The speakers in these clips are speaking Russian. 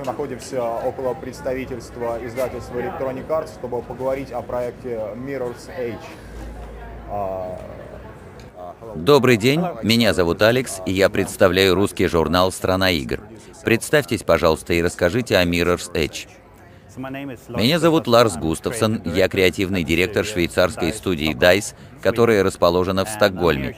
мы находимся около представительства издательства Electronic Arts, чтобы поговорить о проекте Mirror's Edge. А, Добрый день, меня зовут Алекс, и я представляю русский журнал «Страна игр». Представьтесь, пожалуйста, и расскажите о Mirror's Edge. Меня зовут Ларс Густавсон, я креативный директор швейцарской студии DICE, которая расположена в Стокгольме.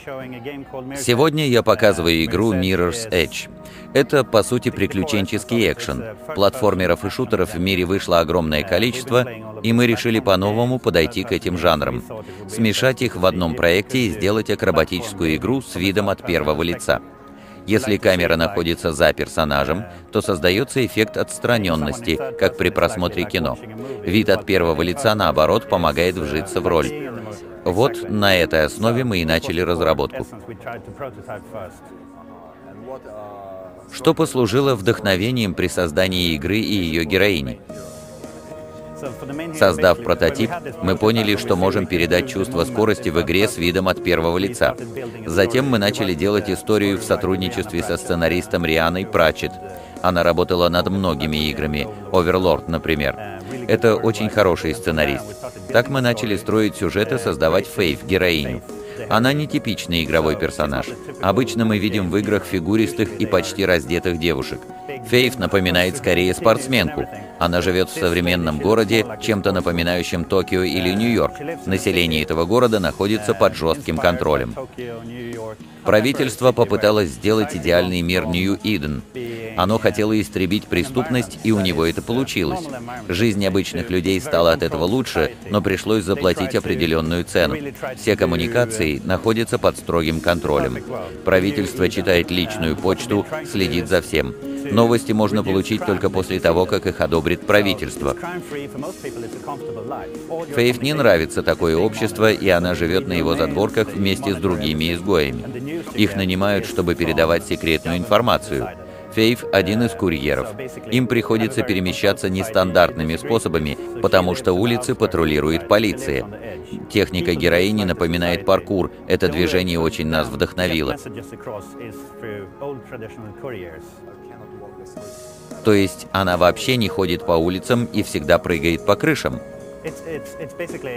Сегодня я показываю игру Mirror's Edge. Это, по сути, приключенческий экшен. Платформеров и шутеров в мире вышло огромное количество, и мы решили по-новому подойти к этим жанрам. Смешать их в одном проекте и сделать акробатическую игру с видом от первого лица. Если камера находится за персонажем, то создается эффект отстраненности, как при просмотре кино. Вид от первого лица, наоборот, помогает вжиться в роль. Вот на этой основе мы и начали разработку. Что послужило вдохновением при создании игры и ее героини? Создав прототип, мы поняли, что можем передать чувство скорости в игре с видом от первого лица. Затем мы начали делать историю в сотрудничестве со сценаристом Рианой Прачет. Она работала над многими играми, Overlord, например. Это очень хороший сценарист. Так мы начали строить сюжет и создавать Фейв, героиню. Она не типичный игровой персонаж. Обычно мы видим в играх фигуристых и почти раздетых девушек. Фейв напоминает скорее спортсменку. Она живет в современном городе, чем-то напоминающем Токио или Нью-Йорк. Население этого города находится под жестким контролем. Правительство попыталось сделать идеальный мир Нью-Иден. Оно хотело истребить преступность, и у него это получилось. Жизнь обычных людей стала от этого лучше, но пришлось заплатить определенную цену. Все коммуникации находятся под строгим контролем. Правительство читает личную почту, следит за всем. Новости можно получить только после того, как их одобрит правительство. Фейв не нравится такое общество, и она живет на его задворках вместе с другими изгоями. Их нанимают, чтобы передавать секретную информацию. Фейв – один из курьеров. Им приходится перемещаться нестандартными способами, потому что улицы патрулирует полиция. Техника героини напоминает паркур. Это движение очень нас вдохновило. То есть она вообще не ходит по улицам и всегда прыгает по крышам.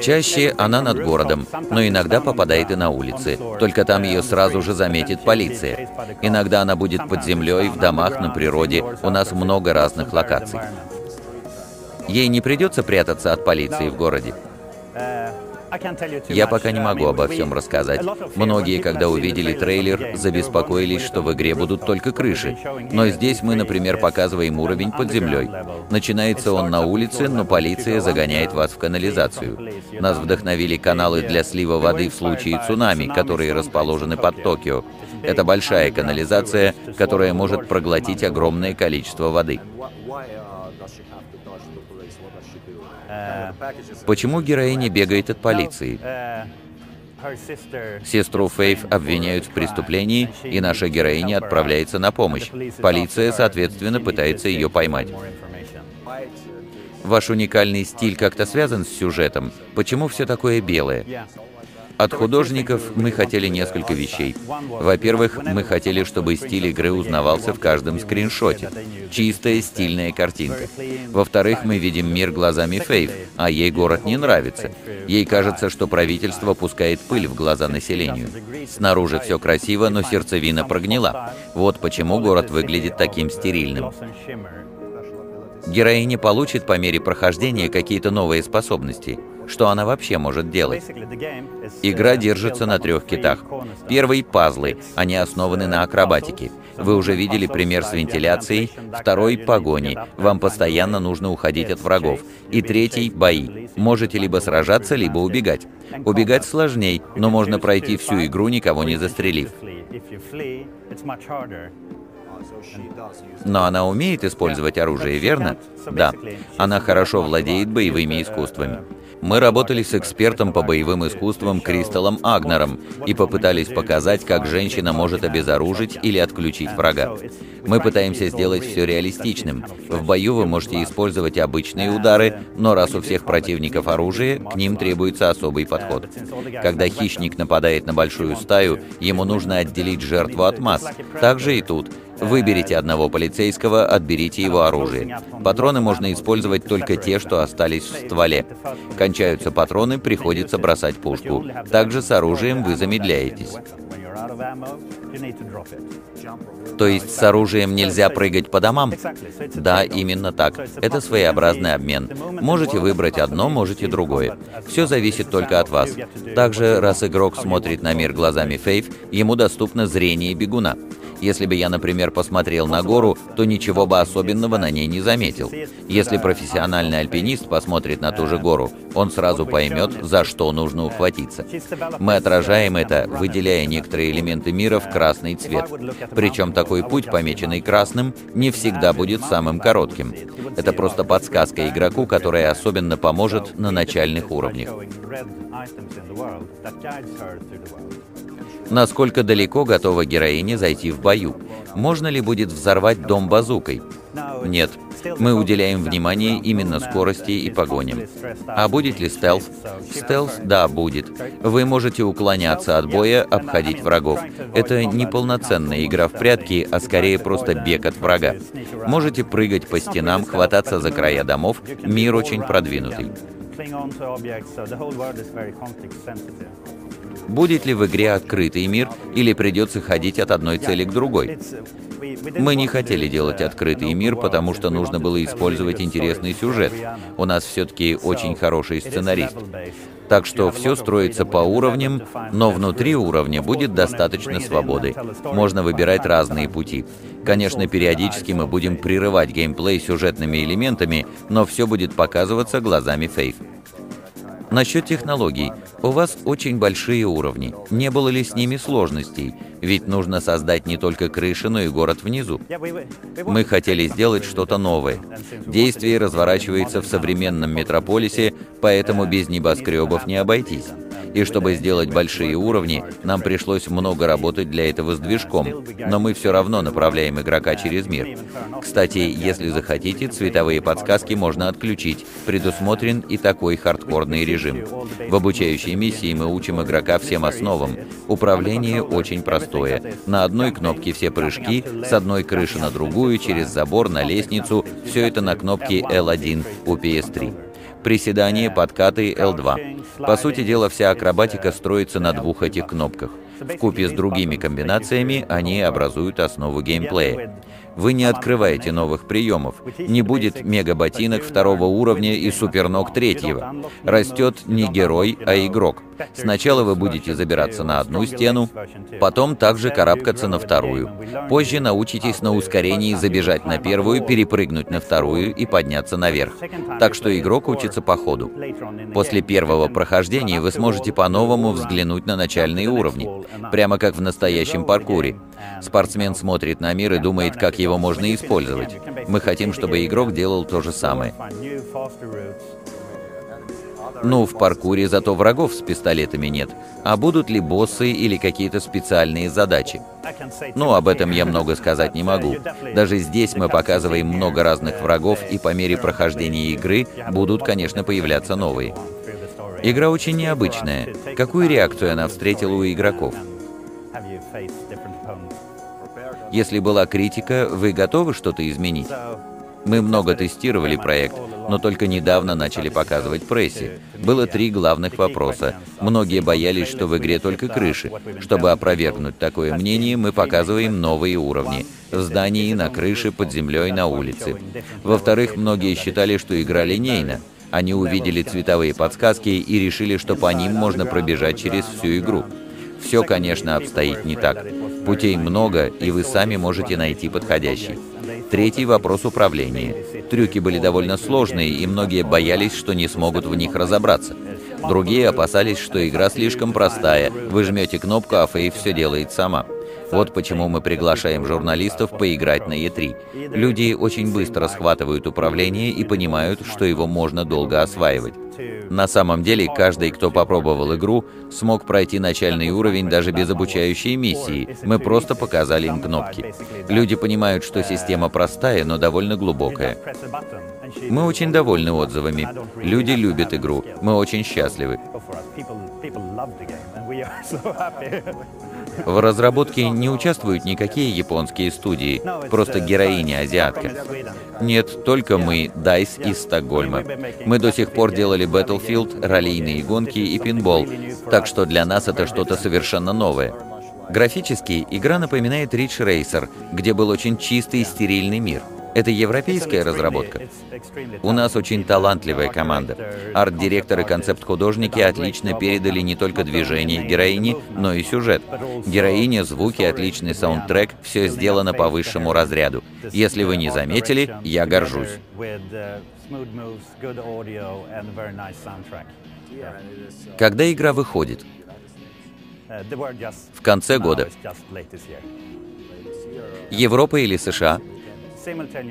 Чаще она над городом, но иногда попадает и на улицы. Только там ее сразу же заметит полиция. Иногда она будет под землей, в домах, на природе. У нас много разных локаций. Ей не придется прятаться от полиции в городе. Я пока не могу обо всем рассказать. Многие, когда увидели трейлер, забеспокоились, что в игре будут только крыши. Но здесь мы, например, показываем уровень под землей. Начинается он на улице, но полиция загоняет вас в канализацию. Нас вдохновили каналы для слива воды в случае цунами, которые расположены под Токио. Это большая канализация, которая может проглотить огромное количество воды. Почему героиня бегает от полиции? Сестру Фейв обвиняют в преступлении, и наша героиня отправляется на помощь. Полиция, соответственно, пытается ее поймать. Ваш уникальный стиль как-то связан с сюжетом? Почему все такое белое? От художников мы хотели несколько вещей. Во-первых, мы хотели, чтобы стиль игры узнавался в каждом скриншоте. Чистая, стильная картинка. Во-вторых, мы видим мир глазами Фейв, а ей город не нравится. Ей кажется, что правительство пускает пыль в глаза населению. Снаружи все красиво, но сердцевина прогнила. Вот почему город выглядит таким стерильным. Героиня получит по мере прохождения какие-то новые способности – что она вообще может делать? Игра держится на трех китах. Первый — пазлы, они основаны на акробатике. Вы уже видели пример с вентиляцией. Второй — погони, вам постоянно нужно уходить от врагов. И третий — бои. Можете либо сражаться, либо убегать. Убегать сложней, но можно пройти всю игру, никого не застрелив. Но она умеет использовать оружие, верно? Да. Она хорошо владеет боевыми искусствами. Мы работали с экспертом по боевым искусствам Кристалом Агнером и попытались показать, как женщина может обезоружить или отключить врага. Мы пытаемся сделать все реалистичным. В бою вы можете использовать обычные удары, но раз у всех противников оружие, к ним требуется особый подход. Когда хищник нападает на большую стаю, ему нужно отделить жертву от масс. Так же и тут. Выберите одного полицейского, отберите его оружие. Патроны можно использовать только те, что остались в стволе. Кончаются патроны, приходится бросать пушку. Также с оружием вы замедляетесь. То есть с оружием нельзя прыгать по домам? Да, именно так. Это своеобразный обмен. Можете выбрать одно, можете другое. Все зависит только от вас. Также, раз игрок смотрит на мир глазами Фейв, ему доступно зрение бегуна. Если бы я, например, посмотрел на гору, то ничего бы особенного на ней не заметил. Если профессиональный альпинист посмотрит на ту же гору, он сразу поймет, за что нужно ухватиться. Мы отражаем это, выделяя некоторые элементы мира в красный цвет. Причем такой путь, помеченный красным, не всегда будет самым коротким. Это просто подсказка игроку, которая особенно поможет на начальных уровнях. Насколько далеко готова героиня зайти в бою? Можно ли будет взорвать дом базукой? Нет. Мы уделяем внимание именно скорости и погоням. А будет ли стелс? Стелс, да, будет. Вы можете уклоняться от боя, обходить врагов. Это не полноценная игра в прятки, а скорее просто бег от врага. Можете прыгать по стенам, хвататься за края домов. Мир очень продвинутый. Будет ли в игре открытый мир или придется ходить от одной цели к другой? Мы не хотели делать открытый мир, потому что нужно было использовать интересный сюжет. У нас все-таки очень хороший сценарист. Так что все строится по уровням, но внутри уровня будет достаточно свободы. Можно выбирать разные пути. Конечно, периодически мы будем прерывать геймплей сюжетными элементами, но все будет показываться глазами Фейф. Насчет технологий. У вас очень большие уровни. Не было ли с ними сложностей? Ведь нужно создать не только крыши, но и город внизу. Мы хотели сделать что-то новое. Действие разворачивается в современном метрополисе, поэтому без небоскребов не обойтись. И чтобы сделать большие уровни, нам пришлось много работать для этого с движком, но мы все равно направляем игрока через мир. Кстати, если захотите, цветовые подсказки можно отключить. Предусмотрен и такой хардкорный режим. В обучающей миссии мы учим игрока всем основам. Управление очень простое. На одной кнопке все прыжки, с одной крыши на другую, через забор, на лестницу. Все это на кнопке L1 у PS3 приседания, подкаты, L2. По сути дела, вся акробатика строится на двух этих кнопках. В купе с другими комбинациями они образуют основу геймплея. Вы не открываете новых приемов. Не будет мега-ботинок второго уровня и суперног третьего. Растет не герой, а игрок. Сначала вы будете забираться на одну стену, потом также карабкаться на вторую. Позже научитесь на ускорении забежать на первую, перепрыгнуть на вторую и подняться наверх. Так что игрок учится по ходу. После первого прохождения вы сможете по-новому взглянуть на начальные уровни, прямо как в настоящем паркуре. Спортсмен смотрит на мир и думает, как его можно использовать. Мы хотим, чтобы игрок делал то же самое. Ну, в паркуре зато врагов с пистолетами нет. А будут ли боссы или какие-то специальные задачи? Ну, об этом я много сказать не могу. Даже здесь мы показываем много разных врагов, и по мере прохождения игры будут, конечно, появляться новые. Игра очень необычная. Какую реакцию она встретила у игроков? Если была критика, вы готовы что-то изменить? Мы много тестировали проект, но только недавно начали показывать прессе. Было три главных вопроса. Многие боялись, что в игре только крыши. Чтобы опровергнуть такое мнение, мы показываем новые уровни. В здании, на крыше, под землей, на улице. Во-вторых, многие считали, что игра линейна. Они увидели цветовые подсказки и решили, что по ним можно пробежать через всю игру. Все, конечно, обстоит не так. Путей много, и вы сами можете найти подходящий. Третий вопрос управления. Трюки были довольно сложные, и многие боялись, что не смогут в них разобраться. Другие опасались, что игра слишком простая. Вы жмете кнопку, а Фейв все делает сама. Вот почему мы приглашаем журналистов поиграть на E3. Люди очень быстро схватывают управление и понимают, что его можно долго осваивать. На самом деле, каждый, кто попробовал игру, смог пройти начальный уровень даже без обучающей миссии. Мы просто показали им кнопки. Люди понимают, что система простая, но довольно глубокая. Мы очень довольны отзывами. Люди любят игру. Мы очень счастливы. В разработке не участвуют никакие японские студии, просто героиня азиатка. Нет, только мы, DICE из Стокгольма. Мы до сих пор делали Battlefield, раллийные гонки и пинбол, так что для нас это что-то совершенно новое. Графически игра напоминает Ridge Racer, где был очень чистый и стерильный мир. Это европейская разработка. У нас очень талантливая команда. Арт-директор и концепт-художники отлично передали не только движение героини, но и сюжет. Героиня, звуки, отличный саундтрек – все сделано по высшему разряду. Если вы не заметили, я горжусь. Когда игра выходит? В конце года. Европа или США?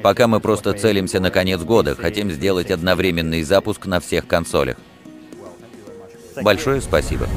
Пока мы просто целимся на конец года, хотим сделать одновременный запуск на всех консолях. Большое спасибо.